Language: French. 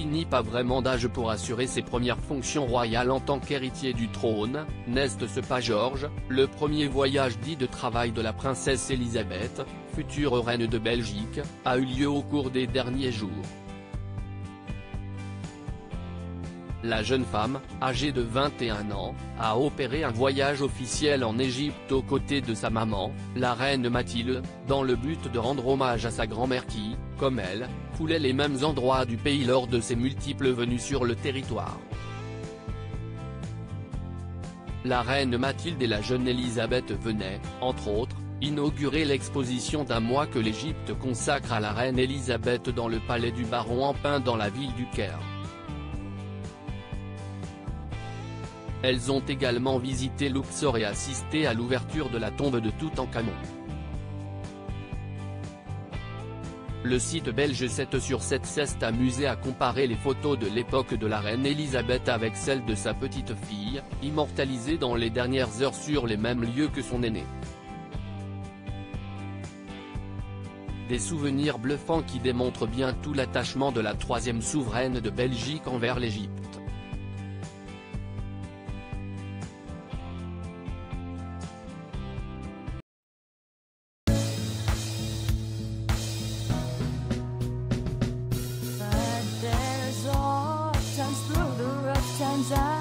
celle-ci n'y pas vraiment d'âge pour assurer ses premières fonctions royales en tant qu'héritier du trône, n'est-ce pas Georges, le premier voyage dit de travail de la princesse Elisabeth, future reine de Belgique, a eu lieu au cours des derniers jours. La jeune femme, âgée de 21 ans, a opéré un voyage officiel en Égypte aux côtés de sa maman, la reine Mathilde, dans le but de rendre hommage à sa grand-mère qui, comme elle, foulait les mêmes endroits du pays lors de ses multiples venues sur le territoire. La reine Mathilde et la jeune Elisabeth venaient, entre autres, inaugurer l'exposition d'un mois que l'Égypte consacre à la reine Elisabeth dans le palais du baron en pain dans la ville du Caire. Elles ont également visité Luxor et assisté à l'ouverture de la tombe de Toutankhamon. Le site belge 7 sur 7 s'est amusé à comparer les photos de l'époque de la reine Elisabeth avec celles de sa petite fille, immortalisées dans les dernières heures sur les mêmes lieux que son aîné. Des souvenirs bluffants qui démontrent bien tout l'attachement de la troisième souveraine de Belgique envers l'Égypte. times, through the rough times I